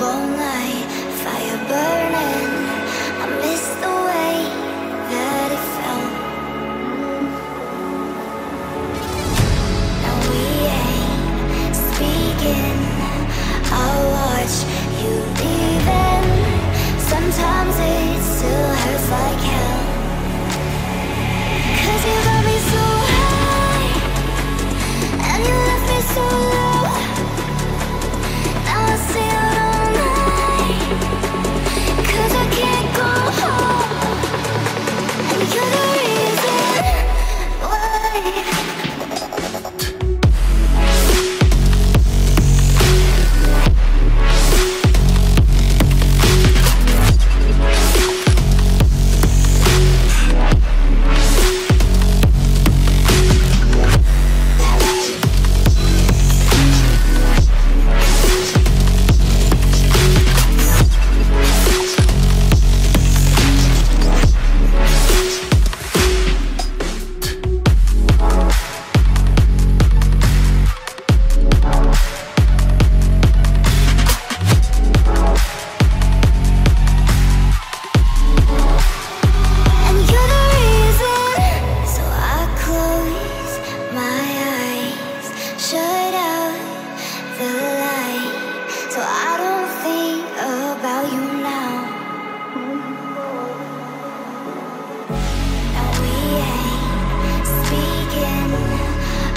won't lie, fire burning. Bye. Shut out the light so I don't think about you now. Now we ain't speaking.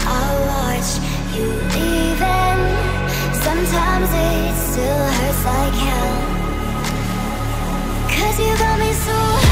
i watch you leaving. Sometimes it still hurts like hell. Cause you got me so.